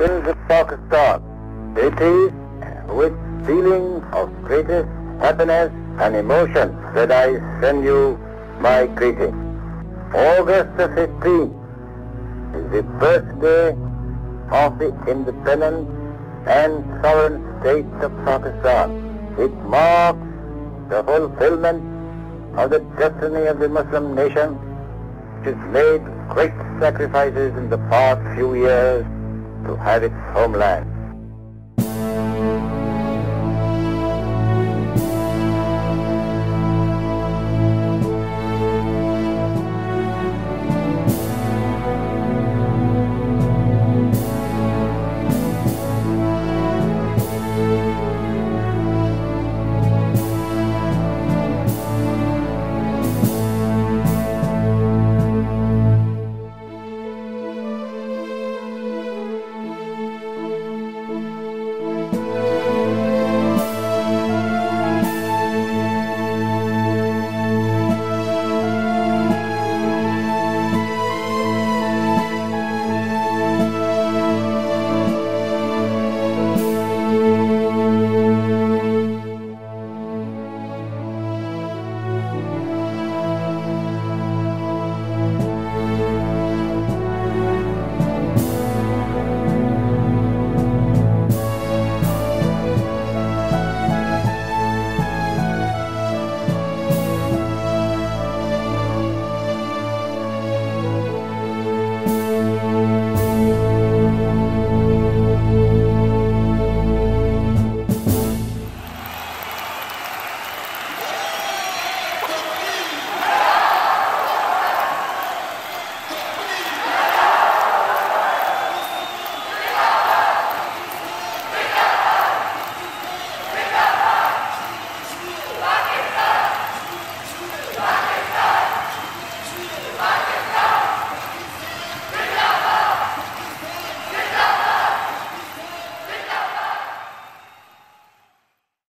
citizens of Pakistan, it is with feelings of greatest happiness and emotion that I send you my greeting. August the 15th is the birthday of the independent and sovereign state of Pakistan. It marks the fulfillment of the destiny of the Muslim nation, which has made great sacrifices in the past few years to have its homeland.